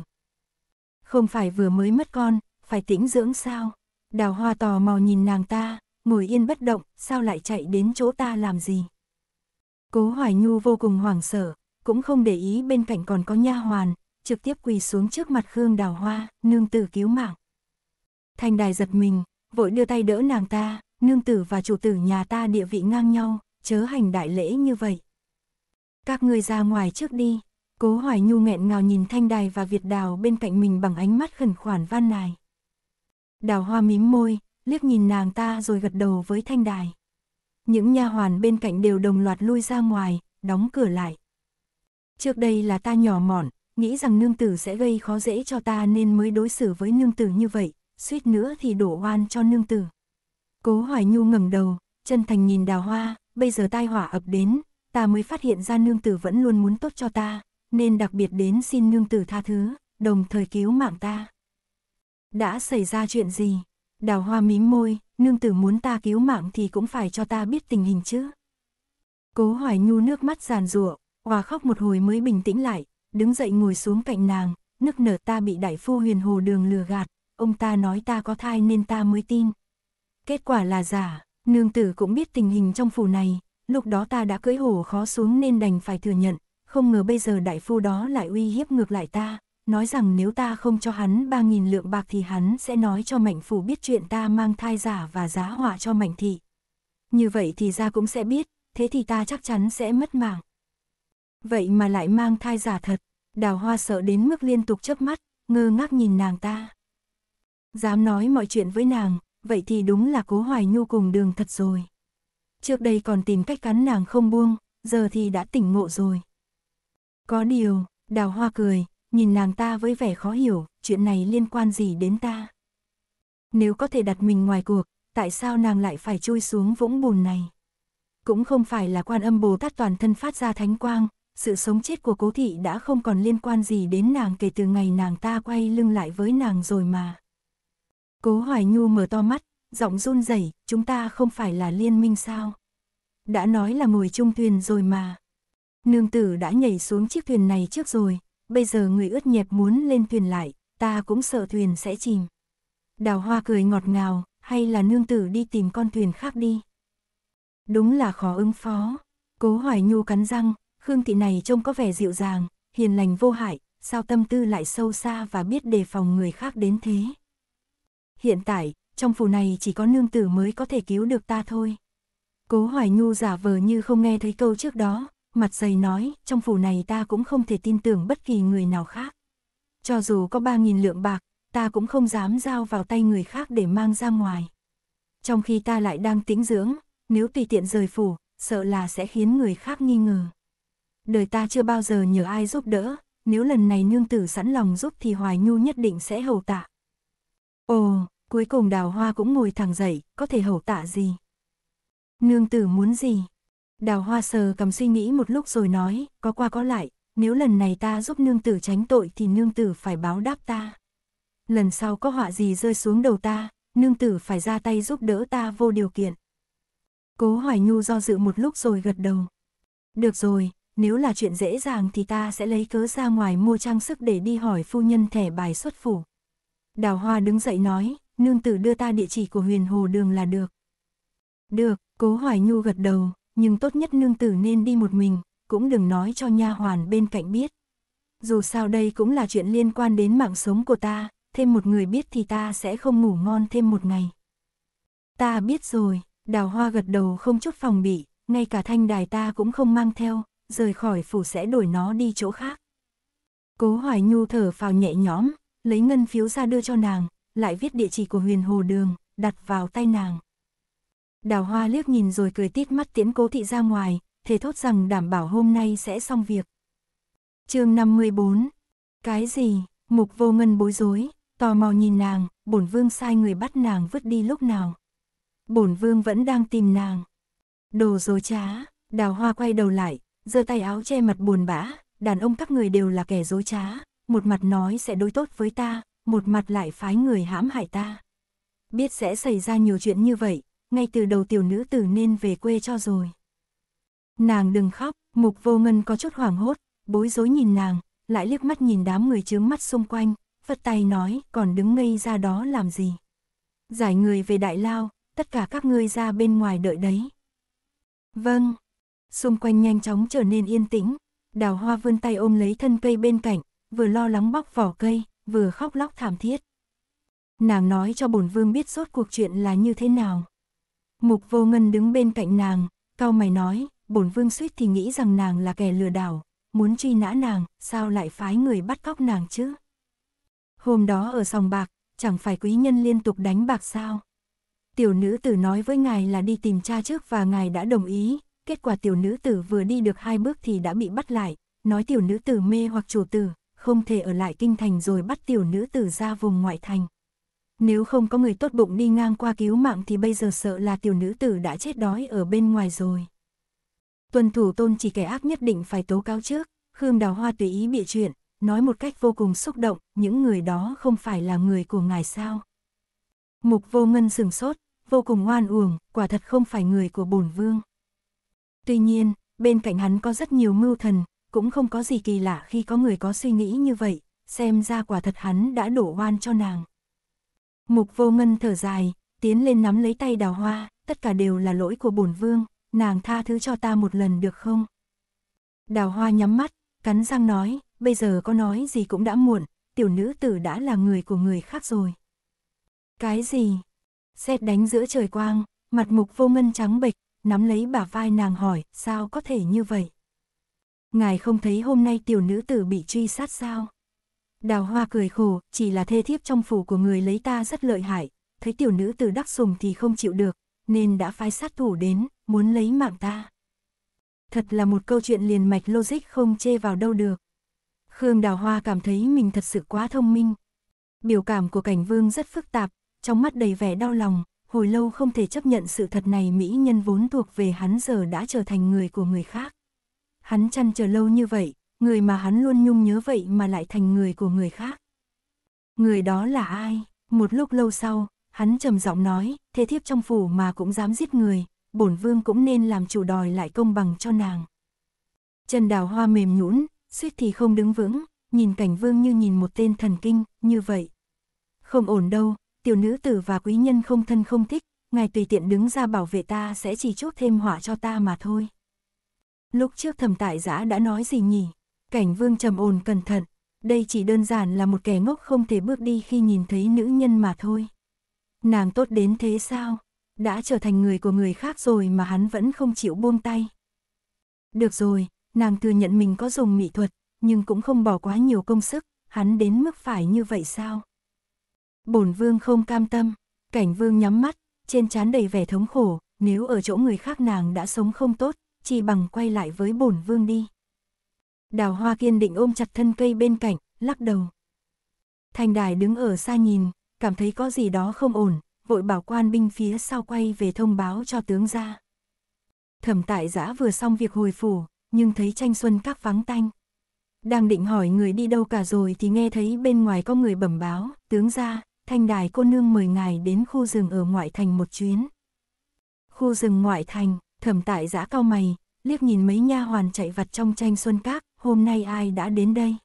Không phải vừa mới mất con, phải tĩnh dưỡng sao? Đào hoa tò mò nhìn nàng ta, ngồi yên bất động, sao lại chạy đến chỗ ta làm gì? Cố Hoài Nhu vô cùng hoảng sợ, cũng không để ý bên cạnh còn có nha hoàn, trực tiếp quỳ xuống trước mặt Khương Đào Hoa, nương tử cứu mạng. Thanh đài giật mình, vội đưa tay đỡ nàng ta, nương tử và chủ tử nhà ta địa vị ngang nhau, chớ hành đại lễ như vậy. Các người ra ngoài trước đi, Cố Hoài Nhu nghẹn ngào nhìn Thanh Đài và Việt Đào bên cạnh mình bằng ánh mắt khẩn khoản van nài. Đào Hoa mím môi, liếc nhìn nàng ta rồi gật đầu với Thanh Đài. Những nha hoàn bên cạnh đều đồng loạt lui ra ngoài, đóng cửa lại. Trước đây là ta nhỏ mọn, nghĩ rằng nương tử sẽ gây khó dễ cho ta nên mới đối xử với nương tử như vậy, suýt nữa thì đổ oan cho nương tử. Cố Hoài Nhu ngẩng đầu, chân thành nhìn đào hoa, bây giờ tai họa ập đến, ta mới phát hiện ra nương tử vẫn luôn muốn tốt cho ta, nên đặc biệt đến xin nương tử tha thứ, đồng thời cứu mạng ta. Đã xảy ra chuyện gì? Đào hoa mím môi, nương tử muốn ta cứu mạng thì cũng phải cho ta biết tình hình chứ. Cố hoài nhu nước mắt giàn rụa, hòa khóc một hồi mới bình tĩnh lại, đứng dậy ngồi xuống cạnh nàng, nức nở ta bị đại phu huyền hồ đường lừa gạt, ông ta nói ta có thai nên ta mới tin. Kết quả là giả, nương tử cũng biết tình hình trong phủ này, lúc đó ta đã cưỡi hổ khó xuống nên đành phải thừa nhận, không ngờ bây giờ đại phu đó lại uy hiếp ngược lại ta, nói rằng nếu ta không cho hắn 3.000 lượng bạc thì hắn sẽ nói cho Mạnh Phủ biết chuyện ta mang thai giả và giá họa cho Mạnh Thị. Như vậy thì ra cũng sẽ biết, thế thì ta chắc chắn sẽ mất mạng. Vậy mà lại mang thai giả thật, đào hoa sợ đến mức liên tục chớp mắt, ngơ ngác nhìn nàng ta. Dám nói mọi chuyện với nàng, vậy thì đúng là cố hoài nhu cùng đường thật rồi. Trước đây còn tìm cách cắn nàng không buông, giờ thì đã tỉnh ngộ rồi. Có điều, đào hoa cười, nhìn nàng ta với vẻ khó hiểu, chuyện này liên quan gì đến ta. Nếu có thể đặt mình ngoài cuộc, tại sao nàng lại phải chui xuống vũng bùn này? Cũng không phải là quan âm Bồ Tát toàn thân phát ra thánh quang, sự sống chết của cố thị đã không còn liên quan gì đến nàng kể từ ngày nàng ta quay lưng lại với nàng rồi mà. Cố Hoài Nhu mở to mắt, giọng run rẩy, chúng ta không phải là liên minh sao? Đã nói là ngồi chung thuyền rồi mà. Nương tử đã nhảy xuống chiếc thuyền này trước rồi, bây giờ người ướt nhẹp muốn lên thuyền lại, ta cũng sợ thuyền sẽ chìm. Đào hoa cười ngọt ngào, hay là nương tử đi tìm con thuyền khác đi. Đúng là khó ứng phó. Cố Hoài Nhu cắn răng, Khương Thị này trông có vẻ dịu dàng, hiền lành vô hại, sao tâm tư lại sâu xa và biết đề phòng người khác đến thế. Hiện tại, trong phủ này chỉ có nương tử mới có thể cứu được ta thôi. Cố Hoài Nhu giả vờ như không nghe thấy câu trước đó, mặt dày nói, trong phủ này ta cũng không thể tin tưởng bất kỳ người nào khác. Cho dù có 3.000 lượng bạc, ta cũng không dám giao vào tay người khác để mang ra ngoài. Trong khi ta lại đang tĩnh dưỡng, nếu tùy tiện rời phủ, sợ là sẽ khiến người khác nghi ngờ. Đời ta chưa bao giờ nhờ ai giúp đỡ, nếu lần này nương tử sẵn lòng giúp thì Hoài Nhu nhất định sẽ hầu tạ. Ồ, cuối cùng đào hoa cũng ngồi thẳng dậy, có thể hầu tạ gì? Nương tử muốn gì? Đào hoa sờ cầm suy nghĩ một lúc rồi nói, có qua có lại, nếu lần này ta giúp nương tử tránh tội thì nương tử phải báo đáp ta. Lần sau có họa gì rơi xuống đầu ta, nương tử phải ra tay giúp đỡ ta vô điều kiện. Cố Hoài Nhu do dự một lúc rồi gật đầu. Được rồi, nếu là chuyện dễ dàng thì ta sẽ lấy cớ ra ngoài mua trang sức để đi hỏi phu nhân thẻ bài xuất phủ. Đào Hoa đứng dậy nói, nương tử đưa ta địa chỉ của huyền hồ đường là được. Được, cố Hoài Nhu gật đầu, nhưng tốt nhất nương tử nên đi một mình, cũng đừng nói cho nha hoàn bên cạnh biết. Dù sao đây cũng là chuyện liên quan đến mạng sống của ta, thêm một người biết thì ta sẽ không ngủ ngon thêm một ngày. Ta biết rồi, đào hoa gật đầu không chút phòng bị, ngay cả thanh đài ta cũng không mang theo, rời khỏi phủ sẽ đổi nó đi chỗ khác. Cố Hoài Nhu thở phào nhẹ nhõm, lấy ngân phiếu ra đưa cho nàng, lại viết địa chỉ của huyền hồ đường, đặt vào tay nàng. Đào hoa liếc nhìn rồi cười tít mắt tiễn cố thị ra ngoài, thề thốt rằng đảm bảo hôm nay sẽ xong việc. chương 54 Cái gì? Mục vô ngân bối rối, tò mò nhìn nàng, bổn vương sai người bắt nàng vứt đi lúc nào. Bổn vương vẫn đang tìm nàng. Đồ dối trá, đào hoa quay đầu lại, giơ tay áo che mặt buồn bã, đàn ông các người đều là kẻ dối trá, một mặt nói sẽ đối tốt với ta, một mặt lại phái người hãm hại ta. Biết sẽ xảy ra nhiều chuyện như vậy, ngay từ đầu tiểu nữ tử nên về quê cho rồi. Nàng đừng khóc, mục vô ngân có chút hoảng hốt, bối rối nhìn nàng, lại liếc mắt nhìn đám người chướng mắt xung quanh, vất tay nói, còn đứng ngây ra đó làm gì. Giải người về đại lao, tất cả các ngươi ra bên ngoài đợi đấy. Vâng, xung quanh nhanh chóng trở nên yên tĩnh, đào hoa vươn tay ôm lấy thân cây bên cạnh, vừa lo lắng bóc vỏ cây, vừa khóc lóc thảm thiết. Nàng nói cho bổn vương biết rốt cuộc chuyện là như thế nào. Mục vô ngân đứng bên cạnh nàng, cao mày nói, bổn vương suýt thì nghĩ rằng nàng là kẻ lừa đảo, muốn truy nã nàng, sao lại phái người bắt cóc nàng chứ? Hôm đó ở sòng bạc, chẳng phải quý nhân liên tục đánh bạc sao? Tiểu nữ tử nói với ngài là đi tìm cha trước và ngài đã đồng ý, kết quả tiểu nữ tử vừa đi được hai bước thì đã bị bắt lại, nói tiểu nữ tử mê hoặc chủ tử, không thể ở lại kinh thành rồi bắt tiểu nữ tử ra vùng ngoại thành. Nếu không có người tốt bụng đi ngang qua cứu mạng thì bây giờ sợ là tiểu nữ tử đã chết đói ở bên ngoài rồi. Tuân thủ tôn chỉ kẻ ác nhất định phải tố cáo trước, Khương Đào Hoa tùy ý bịa chuyện, nói một cách vô cùng xúc động, những người đó không phải là người của ngài sao. Mục vô ngân sừng sốt, vô cùng ngoan uổng, quả thật không phải người của bổn vương. Tuy nhiên, bên cạnh hắn có rất nhiều mưu thần, cũng không có gì kỳ lạ khi có người có suy nghĩ như vậy, xem ra quả thật hắn đã đổ oan cho nàng. Mục vô ngân thở dài, tiến lên nắm lấy tay đào hoa, tất cả đều là lỗi của bổn vương, nàng tha thứ cho ta một lần được không? Đào hoa nhắm mắt, cắn răng nói, bây giờ có nói gì cũng đã muộn, tiểu nữ tử đã là người của người khác rồi. Cái gì? Xét đánh giữa trời quang, mặt mục vô ngân trắng bệch, nắm lấy bả vai nàng hỏi, sao có thể như vậy? Ngài không thấy hôm nay tiểu nữ tử bị truy sát sao? Đào hoa cười khổ, chỉ là thê thiếp trong phủ của người lấy ta rất lợi hại, thấy tiểu nữ tử đắc sùng thì không chịu được, nên đã phái sát thủ đến, muốn lấy mạng ta. Thật là một câu chuyện liền mạch logic không chê vào đâu được. Khương Đào Hoa cảm thấy mình thật sự quá thông minh. Biểu cảm của cảnh vương rất phức tạp, trong mắt đầy vẻ đau lòng, hồi lâu không thể chấp nhận sự thật này mỹ nhân vốn thuộc về hắn giờ đã trở thành người của người khác. Hắn chăn chờ lâu như vậy, người mà hắn luôn nhung nhớ vậy mà lại thành người của người khác. Người đó là ai? Một lúc lâu sau, hắn trầm giọng nói, thế thiếp trong phủ mà cũng dám giết người, bổn vương cũng nên làm chủ đòi lại công bằng cho nàng. Chân đào hoa mềm nhũn, suýt thì không đứng vững, nhìn cảnh vương như nhìn một tên thần kinh, như vậy. Không ổn đâu, tiểu nữ tử và quý nhân không thân không thích, ngài tùy tiện đứng ra bảo vệ ta sẽ chỉ chốt thêm họa cho ta mà thôi. Lúc trước thầm tại giã đã nói gì nhỉ? Cảnh vương trầm ổn cẩn thận, đây chỉ đơn giản là một kẻ ngốc không thể bước đi khi nhìn thấy nữ nhân mà thôi. Nàng tốt đến thế sao? Đã trở thành người của người khác rồi mà hắn vẫn không chịu buông tay. Được rồi, nàng thừa nhận mình có dùng mỹ thuật, nhưng cũng không bỏ quá nhiều công sức, hắn đến mức phải như vậy sao? Bổn vương không cam tâm, cảnh vương nhắm mắt, trên trán đầy vẻ thống khổ, nếu ở chỗ người khác nàng đã sống không tốt, chỉ bằng quay lại với bổn vương đi. Đào hoa kiên định ôm chặt thân cây bên cạnh, lắc đầu. Thành đài đứng ở xa nhìn, cảm thấy có gì đó không ổn, vội bảo quan binh phía sau quay về thông báo cho tướng ra. Thẩm tại giã vừa xong việc hồi phủ, nhưng thấy tranh xuân các vắng tanh. Đang định hỏi người đi đâu cả rồi thì nghe thấy bên ngoài có người bẩm báo, tướng ra, thanh đài cô nương mời ngài đến khu rừng ở ngoại thành một chuyến. Khu rừng ngoại thành, thẩm tại giã cao mày, liếc nhìn mấy nha hoàn chạy vặt trong tranh xuân các, hôm nay ai đã đến đây?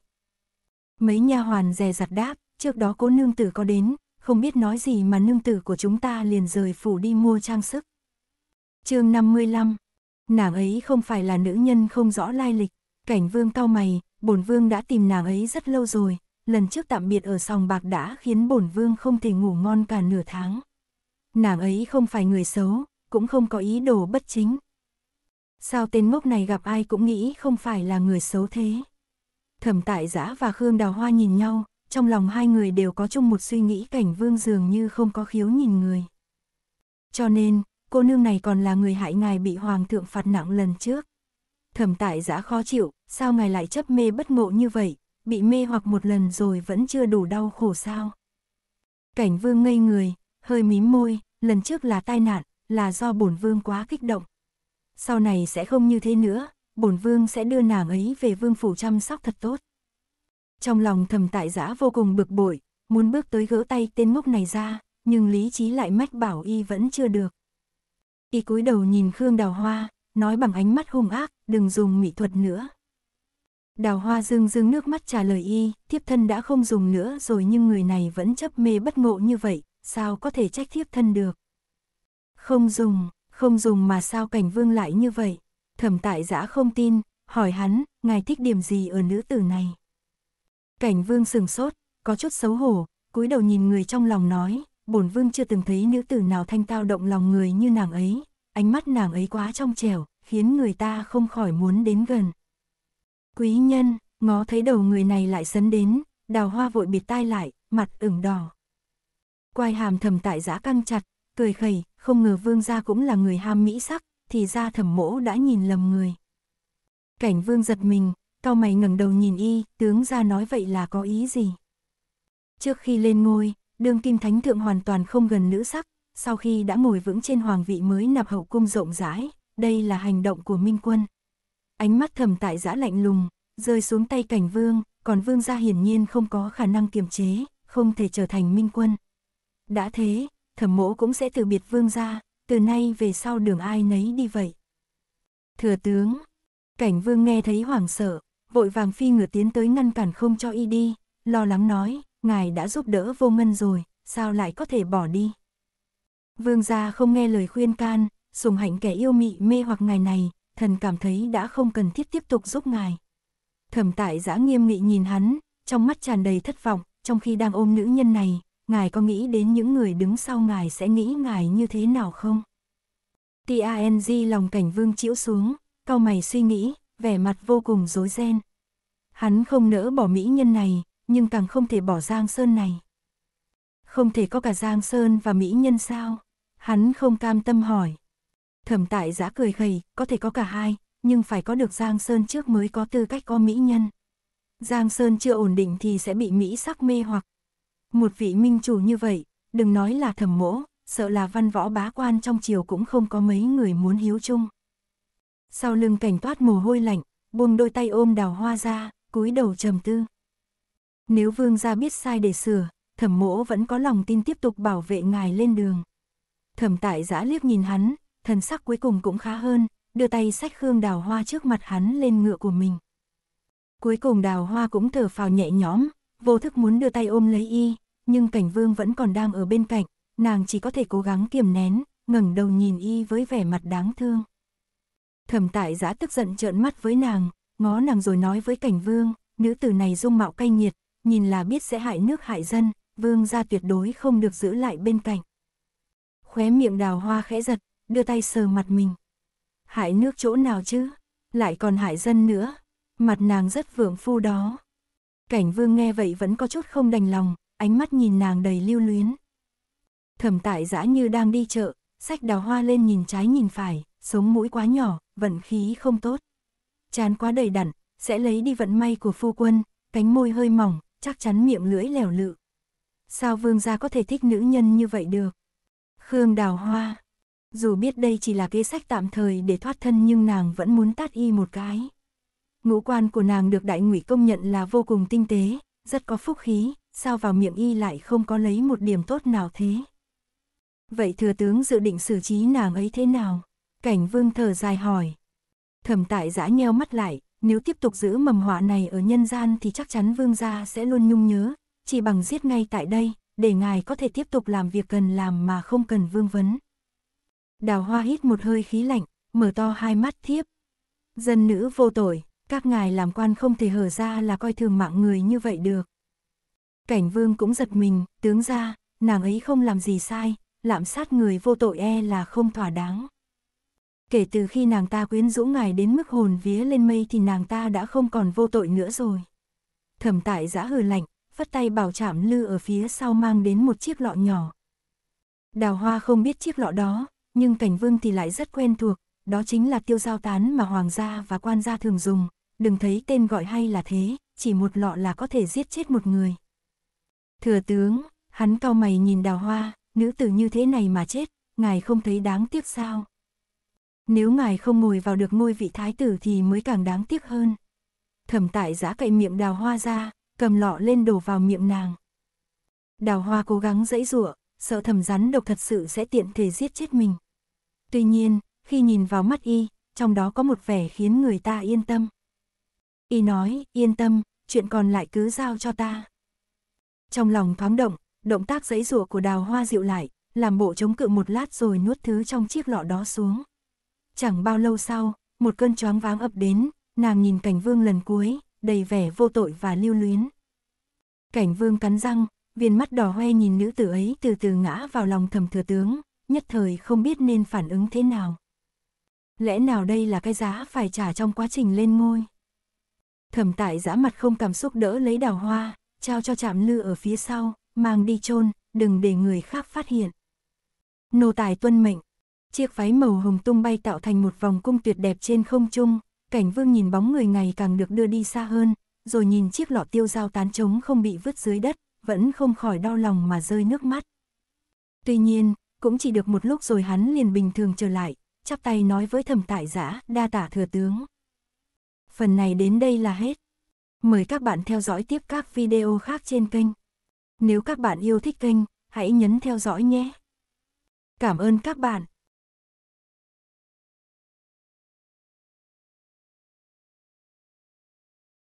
Mấy nha hoàn dè dặt đáp, trước đó cố nương tử có đến, không biết nói gì mà nương tử của chúng ta liền rời phủ đi mua trang sức. chương 55, nàng ấy không phải là nữ nhân không rõ lai lịch, cảnh vương cao mày, bổn vương đã tìm nàng ấy rất lâu rồi, lần trước tạm biệt ở sòng bạc đã khiến bổn vương không thể ngủ ngon cả nửa tháng. Nàng ấy không phải người xấu, cũng không có ý đồ bất chính. Sao tên ngốc này gặp ai cũng nghĩ không phải là người xấu thế? Thẩm tại giã và Khương Đào Hoa nhìn nhau, trong lòng hai người đều có chung một suy nghĩ cảnh vương dường như không có khiếu nhìn người. Cho nên, cô nương này còn là người hại ngài bị hoàng thượng phạt nặng lần trước. Thẩm tại giã khó chịu, sao ngài lại chấp mê bất ngộ như vậy, bị mê hoặc một lần rồi vẫn chưa đủ đau khổ sao. Cảnh vương ngây người, hơi mím môi, lần trước là tai nạn, là do bổn vương quá kích động. Sau này sẽ không như thế nữa, bổn vương sẽ đưa nàng ấy về vương phủ chăm sóc thật tốt. Trong lòng thầm tại giã vô cùng bực bội, muốn bước tới gỡ tay tên ngốc này ra, nhưng lý trí lại mách bảo y vẫn chưa được. Y cúi đầu nhìn Khương Đào Hoa, nói bằng ánh mắt hung ác, đừng dùng mỹ thuật nữa. Đào Hoa dương dương nước mắt trả lời y, thiếp thân đã không dùng nữa rồi nhưng người này vẫn chấp mê bất ngộ như vậy, sao có thể trách thiếp thân được. Không dùng, không dùng mà sao cảnh vương lại như vậy. Thẩm tại giã không tin, hỏi hắn, ngài thích điểm gì ở nữ tử này. Cảnh vương sừng sốt, có chút xấu hổ, cúi đầu nhìn người trong lòng nói, bổn vương chưa từng thấy nữ tử nào thanh tao động lòng người như nàng ấy, ánh mắt nàng ấy quá trong trẻo, khiến người ta không khỏi muốn đến gần. Quý nhân, ngó thấy đầu người này lại sấn đến, đào hoa vội bịt tai lại, mặt ửng đỏ. Quai hàm thầm tại giã căng chặt, cười khẩy, không ngờ vương gia cũng là người ham mỹ sắc, thì ra thẩm mỗ đã nhìn lầm người. Cảnh vương giật mình, cao mày ngẩng đầu nhìn y, tướng ra nói vậy là có ý gì? Trước khi lên ngôi, đương kim thánh thượng hoàn toàn không gần nữ sắc, sau khi đã ngồi vững trên hoàng vị mới nạp hậu cung rộng rãi, đây là hành động của minh quân. Ánh mắt thầm tại giã lạnh lùng, rơi xuống tay cảnh vương, còn vương gia hiển nhiên không có khả năng kiềm chế, không thể trở thành minh quân. Đã thế, thẩm mỗ cũng sẽ từ biệt vương gia, từ nay về sau đường ai nấy đi vậy. Thừa tướng, cảnh vương nghe thấy hoảng sợ, vội vàng phi ngựa tiến tới ngăn cản không cho y đi, lo lắng nói, ngài đã giúp đỡ vô ngân rồi, sao lại có thể bỏ đi. Vương gia không nghe lời khuyên can, sùng hạnh kẻ yêu mị mê hoặc ngài này, thần cảm thấy đã không cần thiết tiếp tục giúp ngài. Thẩm tại giã nghiêm nghị nhìn hắn, trong mắt tràn đầy thất vọng, trong khi đang ôm nữ nhân này, ngài có nghĩ đến những người đứng sau ngài sẽ nghĩ ngài như thế nào không? TANG lòng cảnh vương chĩu xuống, cau mày suy nghĩ, vẻ mặt vô cùng rối ren. Hắn không nỡ bỏ mỹ nhân này, nhưng càng không thể bỏ Giang Sơn này. Không thể có cả Giang Sơn và mỹ nhân sao? Hắn không cam tâm hỏi. Thẩm tại giã cười khẩy, có thể có cả hai, nhưng phải có được Giang Sơn trước mới có tư cách có mỹ nhân. Giang Sơn chưa ổn định thì sẽ bị Mỹ sắc mê hoặc. Một vị minh chủ như vậy, đừng nói là thẩm mỗ, sợ là văn võ bá quan trong triều cũng không có mấy người muốn hiếu chung. Sau lưng cảnh toát mồ hôi lạnh, buông đôi tay ôm đào hoa ra, cúi đầu trầm tư. Nếu vương gia biết sai để sửa, thẩm mỗ vẫn có lòng tin tiếp tục bảo vệ ngài lên đường. Thẩm tại giã liếc nhìn hắn, thần sắc cuối cùng cũng khá hơn, đưa tay sách khương đào hoa trước mặt hắn lên ngựa của mình. Cuối cùng đào hoa cũng thở phào nhẹ nhõm, vô thức muốn đưa tay ôm lấy y, nhưng cảnh vương vẫn còn đang ở bên cạnh, nàng chỉ có thể cố gắng kiềm nén, ngẩng đầu nhìn y với vẻ mặt đáng thương. Thẩm tại giã tức giận trợn mắt với nàng, ngó nàng rồi nói với cảnh vương, nữ tử này dung mạo cay nghiệt, nhìn là biết sẽ hại nước hại dân, vương gia tuyệt đối không được giữ lại bên cạnh. Khóe miệng đào hoa khẽ giật, đưa tay sờ mặt mình. Hại nước chỗ nào chứ, lại còn hại dân nữa, mặt nàng rất vượng phu đó. Cảnh vương nghe vậy vẫn có chút không đành lòng, ánh mắt nhìn nàng đầy lưu luyến. Thẩm tại dã như đang đi chợ, sách đào hoa lên nhìn trái nhìn phải, sống mũi quá nhỏ, vận khí không tốt. Chán quá đầy đặn, sẽ lấy đi vận may của phu quân, cánh môi hơi mỏng, chắc chắn miệng lưỡi lèo lự. Sao vương gia có thể thích nữ nhân như vậy được? Khương đào hoa. Dù biết đây chỉ là kế sách tạm thời để thoát thân nhưng nàng vẫn muốn tát y một cái. Ngũ quan của nàng được đại ngụy công nhận là vô cùng tinh tế, rất có phúc khí, sao vào miệng y lại không có lấy một điểm tốt nào thế? Vậy thừa tướng dự định xử trí nàng ấy thế nào? Cảnh vương thở dài hỏi. Thẩm tại giã nheo mắt lại, nếu tiếp tục giữ mầm họa này ở nhân gian thì chắc chắn vương gia sẽ luôn nhung nhớ, chỉ bằng giết ngay tại đây, để ngài có thể tiếp tục làm việc cần làm mà không cần vương vấn. Đào hoa hít một hơi khí lạnh, mở to hai mắt thiếp. Dân nữ vô tội, các ngài làm quan không thể hở ra là coi thường mạng người như vậy được. Cảnh vương cũng giật mình, tướng ra, nàng ấy không làm gì sai, lạm sát người vô tội e là không thỏa đáng. Kể từ khi nàng ta quyến rũ ngài đến mức hồn vía lên mây thì nàng ta đã không còn vô tội nữa rồi. Thẩm tại giã hừ lạnh, phất tay bảo chạm lư ở phía sau mang đến một chiếc lọ nhỏ. Đào hoa không biết chiếc lọ đó, nhưng cảnh vương thì lại rất quen thuộc, đó chính là tiêu giao tán mà hoàng gia và quan gia thường dùng, đừng thấy tên gọi hay là thế, chỉ một lọ là có thể giết chết một người. Thừa tướng, hắn cau mày nhìn đào hoa, nữ tử như thế này mà chết, ngài không thấy đáng tiếc sao? Nếu ngài không ngồi vào được ngôi vị thái tử thì mới càng đáng tiếc hơn. Thẩm tại giã cậy miệng đào hoa ra, cầm lọ lên đổ vào miệng nàng. Đào hoa cố gắng dãy rụa, sợ thầm rắn độc thật sự sẽ tiện thể giết chết mình. Tuy nhiên, khi nhìn vào mắt y, trong đó có một vẻ khiến người ta yên tâm. Y nói, yên tâm, chuyện còn lại cứ giao cho ta. Trong lòng thoáng động, động tác giấy rùa của đào hoa dịu lại, làm bộ chống cự một lát rồi nuốt thứ trong chiếc lọ đó xuống. Chẳng bao lâu sau, một cơn choáng váng ập đến, nàng nhìn cảnh vương lần cuối, đầy vẻ vô tội và lưu luyến. Cảnh vương cắn răng, viên mắt đỏ hoe nhìn nữ tử ấy từ từ ngã vào lòng thầm thừa tướng, nhất thời không biết nên phản ứng thế nào. Lẽ nào đây là cái giá phải trả trong quá trình lên ngôi? Thẩm tại giã mặt không cảm xúc đỡ lấy đào hoa, trao cho chạm lư ở phía sau, mang đi chôn đừng để người khác phát hiện. Nô tài tuân mệnh, chiếc váy màu hồng tung bay tạo thành một vòng cung tuyệt đẹp trên không trung, cảnh vương nhìn bóng người ngày càng được đưa đi xa hơn, rồi nhìn chiếc lọ tiêu dao tán trống không bị vứt dưới đất, vẫn không khỏi đau lòng mà rơi nước mắt. Tuy nhiên, cũng chỉ được một lúc rồi hắn liền bình thường trở lại, chắp tay nói với thẩm tại giã, đa tả thừa tướng. Phần này đến đây là hết. Mời các bạn theo dõi tiếp các video khác trên kênh. Nếu các bạn yêu thích kênh, hãy nhấn theo dõi nhé. Cảm ơn các bạn.